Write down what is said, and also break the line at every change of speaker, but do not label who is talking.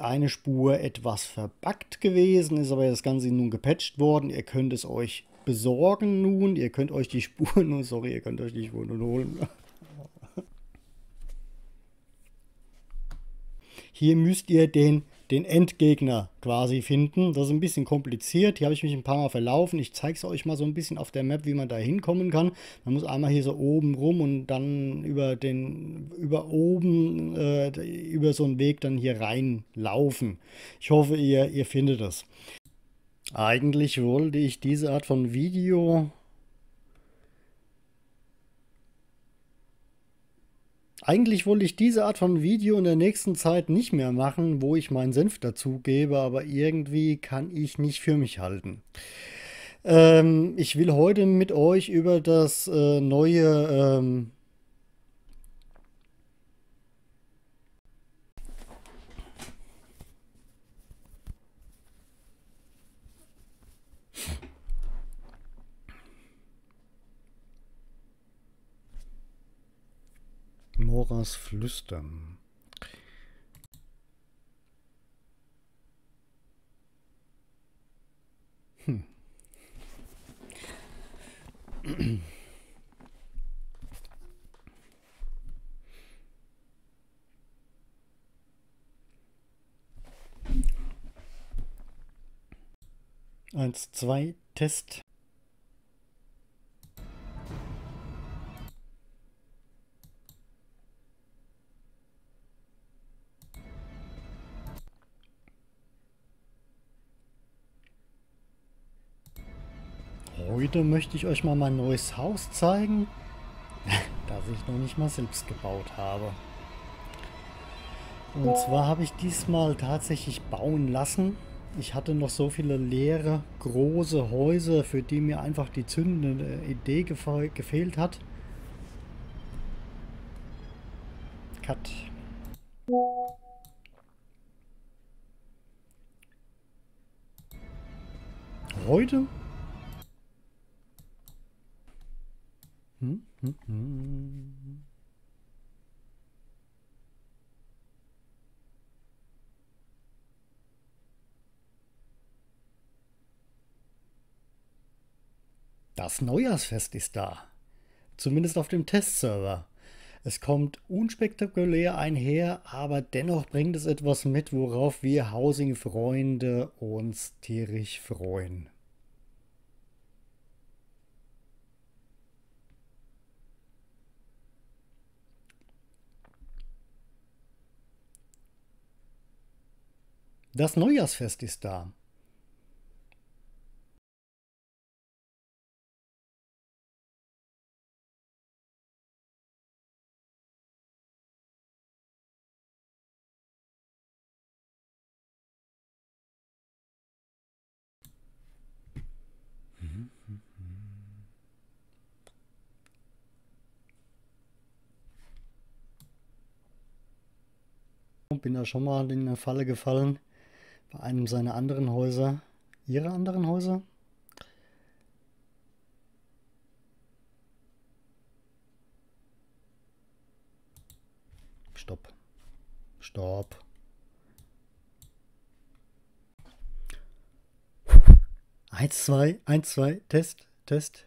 eine Spur etwas verbuggt gewesen, ist aber das Ganze nun gepatcht worden. Ihr könnt es euch besorgen nun. Ihr könnt euch die Spuren, nun, sorry, ihr könnt euch die Spuren nun holen. Hier müsst ihr den den Endgegner quasi finden. Das ist ein bisschen kompliziert. Hier habe ich mich ein paar Mal verlaufen. Ich zeige es euch mal so ein bisschen auf der Map, wie man da hinkommen kann. Man muss einmal hier so oben rum und dann über den, über oben, äh, über so einen Weg dann hier reinlaufen. Ich hoffe, ihr, ihr findet es. Eigentlich wollte ich diese Art von Video Eigentlich wollte ich diese Art von Video in der nächsten Zeit nicht mehr machen, wo ich meinen Senf dazugebe, aber irgendwie kann ich nicht für mich halten. Ähm, ich will heute mit euch über das äh, neue ähm, Moras Flüstern. Hm. Eins, zwei, Test. Heute möchte ich euch mal mein neues Haus zeigen, das ich noch nicht mal selbst gebaut habe. Und zwar habe ich diesmal tatsächlich bauen lassen. Ich hatte noch so viele leere, große Häuser, für die mir einfach die zündende Idee gefehlt hat. Cut. Heute Das Neujahrsfest ist da. Zumindest auf dem Testserver. Es kommt unspektakulär einher, aber dennoch bringt es etwas mit, worauf wir Housing-Freunde uns tierisch freuen. Das Neujahrsfest ist da. Bin da schon mal in eine Falle gefallen bei einem seiner anderen Häuser. Ihre anderen Häuser? Stopp. Stopp. Eins, zwei, eins, zwei, Test, Test.